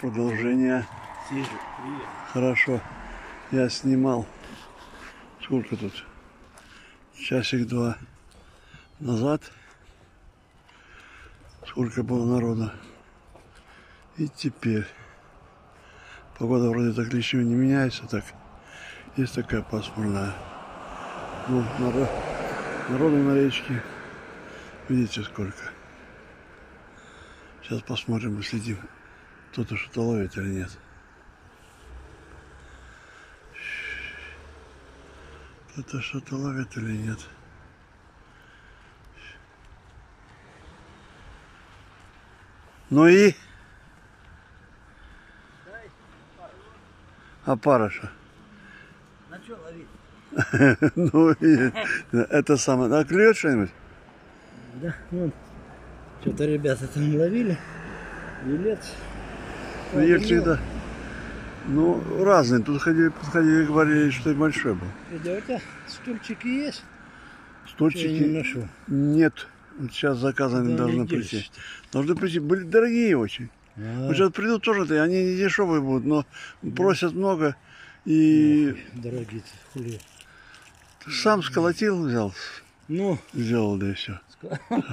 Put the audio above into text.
Продолжение. Хорошо. Я снимал. Сколько тут? Часик-два назад. Сколько было народу. И теперь. Погода вроде так ничего не меняется, так. Есть такая пасмурная. Ну, наро- народу на речке. Видите сколько. Сейчас посмотрим и следим. Кто-то что-то ловит или нет. Кто-то что-то ловит или нет. Ну и? А параша? На что ловить? Ну и это самое. А клюет что-нибудь? Да, вон. Что-то ребята там ловили. Билет. Ну, я всегда. Ну, разные. Тут ходили, подходили, говорили, что и большой был. Идете? Стульчики есть? Я не Стульчики нашел. нет. Сейчас заказаны они должны прийти. Должны прийти. Были дорогие очень. А, Вот сейчас придут тоже, -то, они не дешевые будут, но просят много. И Дорогие хули. сам сколотил, взял, Ну, сделал, да и все.